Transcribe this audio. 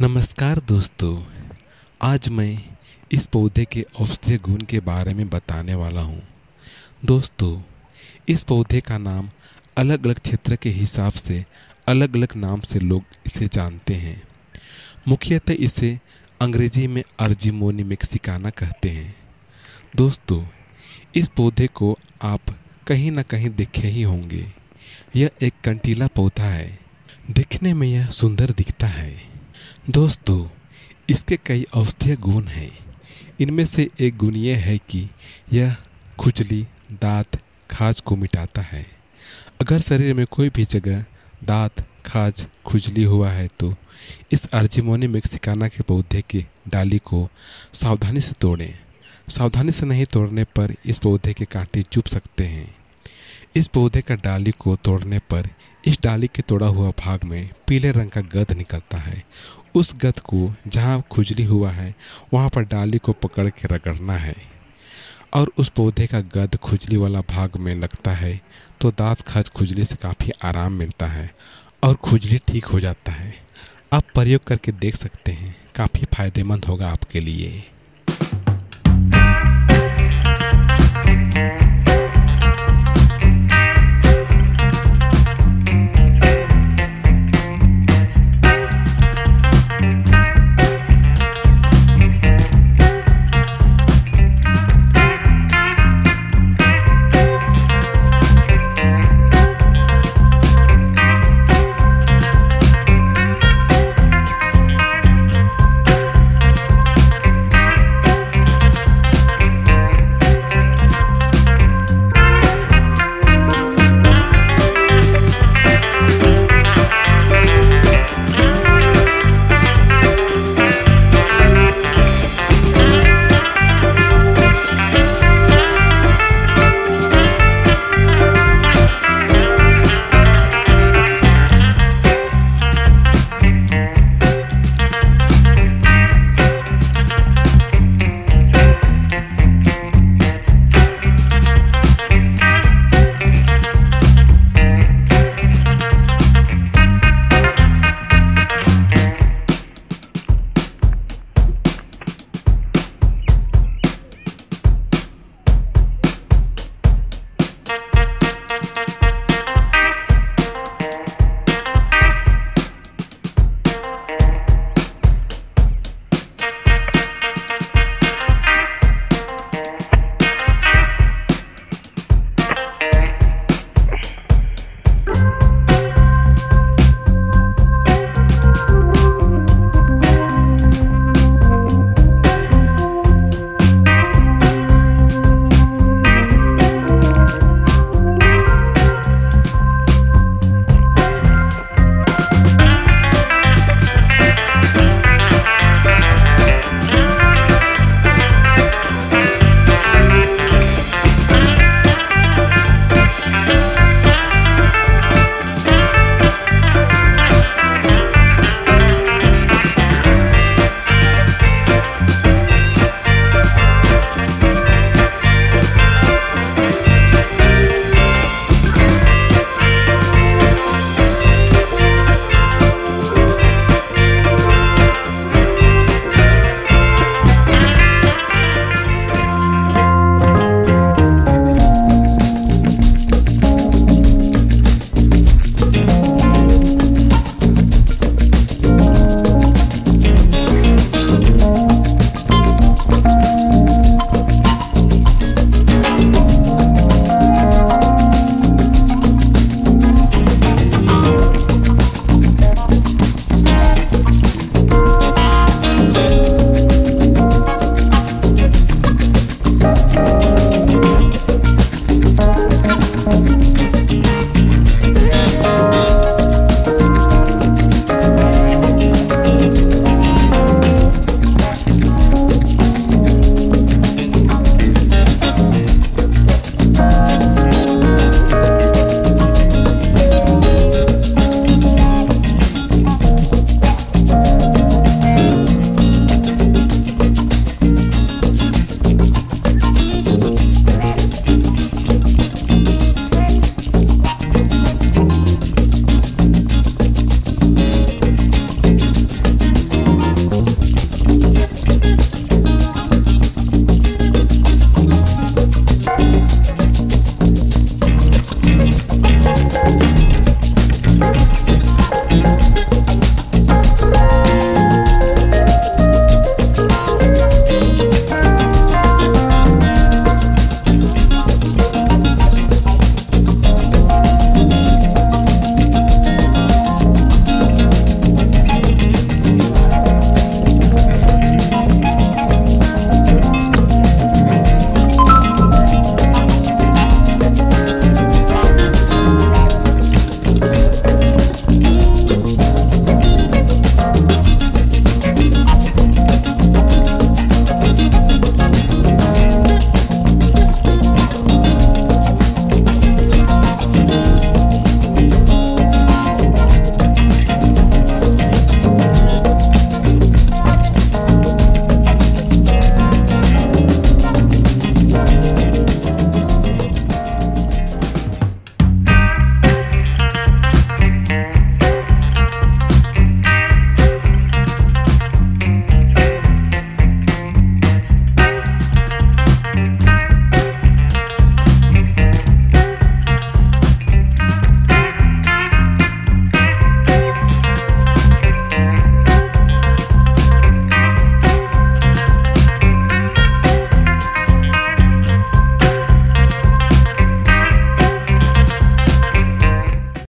नमस्कार दोस्तों, आज मैं इस पौधे के औषधीय गुण के बारे में बताने वाला हूँ। दोस्तों, इस पौधे का नाम अलग अलग क्षेत्र के हिसाब से अलग अलग नाम से लोग इसे जानते हैं। मुख्यतः इसे अंग्रेज़ी में अर्जिमोनी मेक्सिकाना कहते हैं। दोस्तों, इस पौधे को आप कहीं ना कहीं देखे ही होंगे। यह एक कंटीला पौधा है। दिखने में यह सुंदर दिखता है। दोस्तों, इसके कई औषधीय गुण हैं। इनमें से एक गुण यह है कि यह खुजली, दांत, खाज को मिटाता है। अगर शरीर में कोई भी जगह दांत, खाज, खुजली हुआ है तो इस अर्जिमोनी मेक्सिकाना के पौधे की डाली को सावधानी से तोड़ें। सावधानी से नहीं तोड़ने पर इस पौधे के कांटे चुप सकते हैं। इस पौधे का डाली को तोड़ने पर इस डाली के तोड़ा हुआ भाग में पीले रंग का गद निकलता है। उस गद को जहाँ खुजली हुआ है, वहाँ पर डाली को पकड़ के रगड़ना है। और उस पौधे का गद खुजली वाला भाग में लगता है तो दांत खज खुजली से काफ़ी आराम मिलता है और खुजली ठीक हो जाता है। आप प्रयोग करके देख सकते हैं, काफ़ी फ़ायदेमंद होगा आपके लिए।